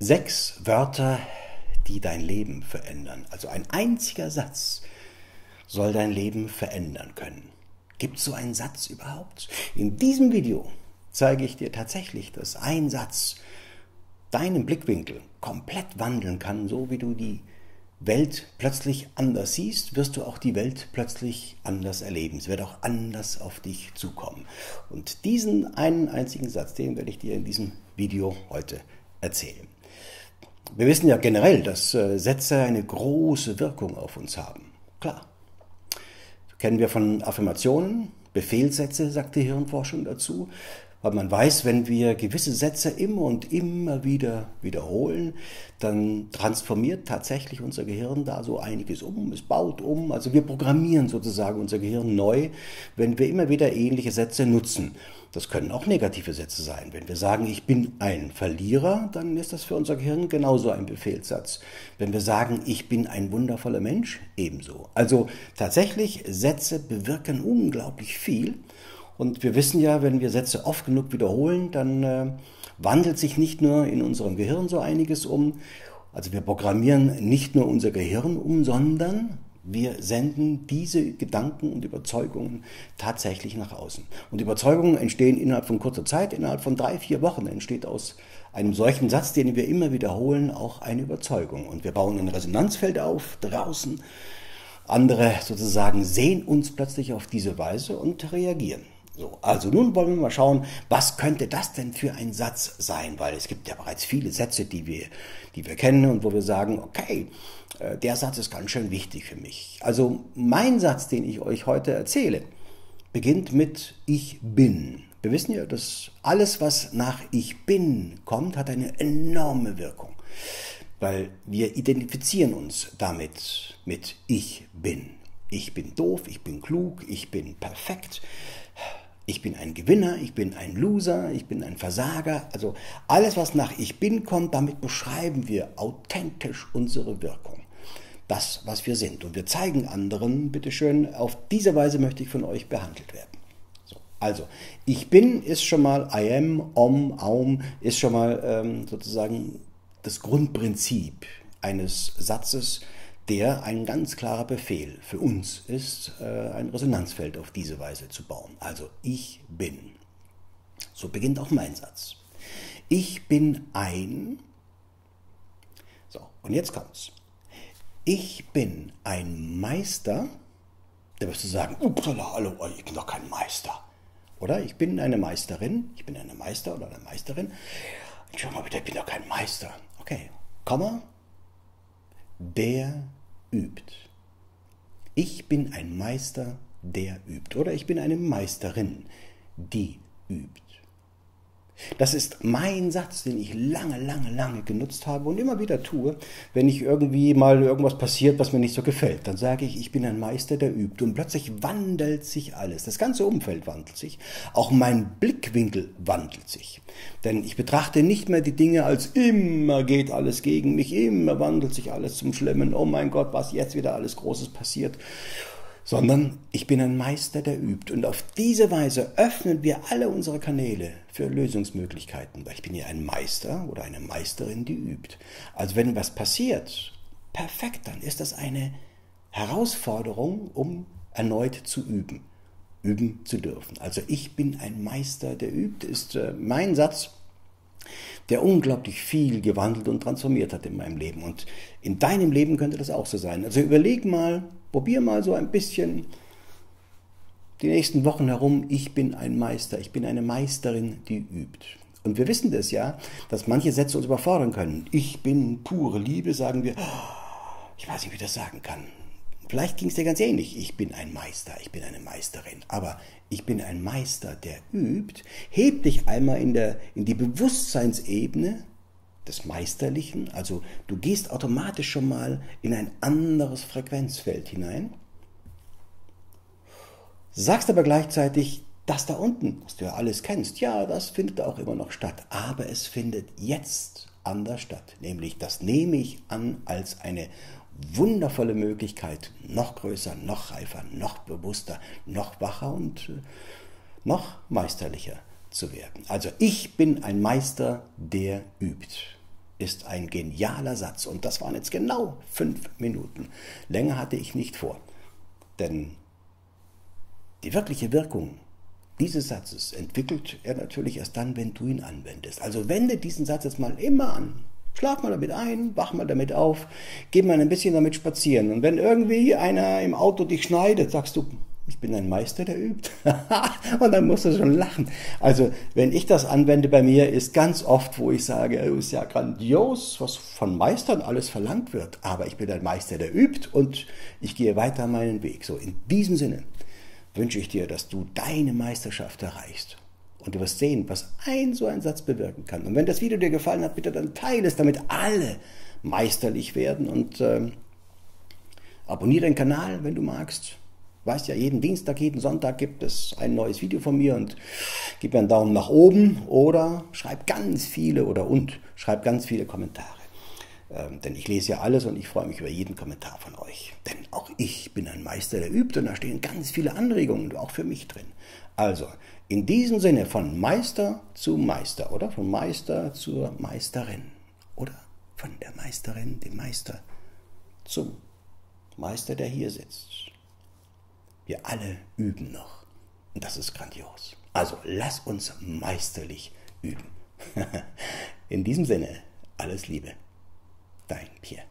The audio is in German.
Sechs Wörter, die dein Leben verändern. Also ein einziger Satz soll dein Leben verändern können. Gibt es so einen Satz überhaupt? In diesem Video zeige ich dir tatsächlich, dass ein Satz deinen Blickwinkel komplett wandeln kann, so wie du die Welt plötzlich anders siehst, wirst du auch die Welt plötzlich anders erleben. Es wird auch anders auf dich zukommen. Und diesen einen einzigen Satz, den werde ich dir in diesem Video heute erzählen. Wir wissen ja generell, dass äh, Sätze eine große Wirkung auf uns haben. Klar. Kennen wir von Affirmationen, Befehlssätze, sagt die Hirnforschung dazu. Weil man weiß, wenn wir gewisse Sätze immer und immer wieder wiederholen, dann transformiert tatsächlich unser Gehirn da so einiges um. Es baut um. Also wir programmieren sozusagen unser Gehirn neu, wenn wir immer wieder ähnliche Sätze nutzen. Das können auch negative Sätze sein. Wenn wir sagen, ich bin ein Verlierer, dann ist das für unser Gehirn genauso ein Befehlssatz. Wenn wir sagen, ich bin ein wundervoller Mensch, ebenso. Also tatsächlich, Sätze bewirken unglaublich viel. Und wir wissen ja, wenn wir Sätze oft genug wiederholen, dann äh, wandelt sich nicht nur in unserem Gehirn so einiges um. Also wir programmieren nicht nur unser Gehirn um, sondern wir senden diese Gedanken und Überzeugungen tatsächlich nach außen. Und Überzeugungen entstehen innerhalb von kurzer Zeit, innerhalb von drei, vier Wochen entsteht aus einem solchen Satz, den wir immer wiederholen, auch eine Überzeugung. Und wir bauen ein Resonanzfeld auf draußen. Andere sozusagen sehen uns plötzlich auf diese Weise und reagieren. So, also nun wollen wir mal schauen, was könnte das denn für ein Satz sein? Weil es gibt ja bereits viele Sätze, die wir, die wir kennen und wo wir sagen, okay, äh, der Satz ist ganz schön wichtig für mich. Also mein Satz, den ich euch heute erzähle, beginnt mit Ich bin. Wir wissen ja, dass alles, was nach Ich bin kommt, hat eine enorme Wirkung. Weil wir identifizieren uns damit mit Ich bin. Ich bin doof, ich bin klug, ich bin perfekt ich bin ein Gewinner, ich bin ein Loser, ich bin ein Versager. Also alles, was nach Ich bin kommt, damit beschreiben wir authentisch unsere Wirkung. Das, was wir sind. Und wir zeigen anderen, bitteschön, auf diese Weise möchte ich von euch behandelt werden. So, also, ich bin ist schon mal I am, om, aum, ist schon mal ähm, sozusagen das Grundprinzip eines Satzes, der ein ganz klarer Befehl für uns ist, äh, ein Resonanzfeld auf diese Weise zu bauen. Also ich bin. So beginnt auch mein Satz. Ich bin ein. So, und jetzt kommt's. Ich bin ein Meister. Da wirst du sagen, upsala, hallo, ich bin doch kein Meister. Oder ich bin eine Meisterin. Ich bin eine Meister oder eine Meisterin. Schau mal bitte, ich bin doch kein Meister. Okay, Komma, der übt. Ich bin ein Meister, der übt. Oder ich bin eine Meisterin, die übt. Das ist mein Satz, den ich lange, lange, lange genutzt habe und immer wieder tue, wenn ich irgendwie mal irgendwas passiert, was mir nicht so gefällt. Dann sage ich, ich bin ein Meister, der übt. Und plötzlich wandelt sich alles. Das ganze Umfeld wandelt sich. Auch mein Blickwinkel wandelt sich. Denn ich betrachte nicht mehr die Dinge als immer geht alles gegen mich, immer wandelt sich alles zum Schlimmen. Oh mein Gott, was jetzt wieder alles Großes passiert sondern ich bin ein Meister, der übt. Und auf diese Weise öffnen wir alle unsere Kanäle für Lösungsmöglichkeiten. Ich bin ja ein Meister oder eine Meisterin, die übt. Also wenn was passiert, perfekt, dann ist das eine Herausforderung, um erneut zu üben, üben zu dürfen. Also ich bin ein Meister, der übt, ist äh, mein Satz, der unglaublich viel gewandelt und transformiert hat in meinem Leben. Und in deinem Leben könnte das auch so sein. Also überleg mal, Probier mal so ein bisschen die nächsten Wochen herum, ich bin ein Meister, ich bin eine Meisterin, die übt. Und wir wissen das ja, dass manche Sätze uns überfordern können. Ich bin pure Liebe, sagen wir, ich weiß nicht, wie ich das sagen kann. Vielleicht ging es dir ganz ähnlich. Ich bin ein Meister, ich bin eine Meisterin. Aber ich bin ein Meister, der übt. Heb dich einmal in, der, in die Bewusstseinsebene des Meisterlichen, also du gehst automatisch schon mal in ein anderes Frequenzfeld hinein, sagst aber gleichzeitig, das da unten, was du ja alles kennst, ja, das findet auch immer noch statt, aber es findet jetzt anders statt, nämlich das nehme ich an als eine wundervolle Möglichkeit, noch größer, noch reifer, noch bewusster, noch wacher und äh, noch meisterlicher zu werden. Also ich bin ein Meister, der übt. ist ein genialer Satz. Und das waren jetzt genau fünf Minuten. Länger hatte ich nicht vor. Denn die wirkliche Wirkung dieses Satzes entwickelt er natürlich erst dann, wenn du ihn anwendest. Also wende diesen Satz jetzt mal immer an. Schlaf mal damit ein, wach mal damit auf, geh mal ein bisschen damit spazieren. Und wenn irgendwie einer im Auto dich schneidet, sagst du, ich bin ein Meister, der übt. und dann musst du schon lachen. Also, wenn ich das anwende bei mir, ist ganz oft, wo ich sage, es ist ja grandios, was von Meistern alles verlangt wird. Aber ich bin ein Meister, der übt und ich gehe weiter meinen Weg. So, in diesem Sinne wünsche ich dir, dass du deine Meisterschaft erreichst. Und du wirst sehen, was ein so ein Satz bewirken kann. Und wenn das Video dir gefallen hat, bitte dann teile es, damit alle meisterlich werden. Und ähm, abonniere den Kanal, wenn du magst. Weißt ja, jeden Dienstag, jeden Sonntag gibt es ein neues Video von mir und gib mir einen Daumen nach oben oder schreib ganz viele oder und schreib ganz viele Kommentare. Ähm, denn ich lese ja alles und ich freue mich über jeden Kommentar von euch. Denn auch ich bin ein Meister, der übt und da stehen ganz viele Anregungen auch für mich drin. Also, in diesem Sinne von Meister zu Meister oder von Meister zur Meisterin oder von der Meisterin, dem Meister zum Meister, der hier sitzt. Wir alle üben noch. Und das ist grandios. Also lass uns meisterlich üben. In diesem Sinne, alles Liebe. Dein Pierre.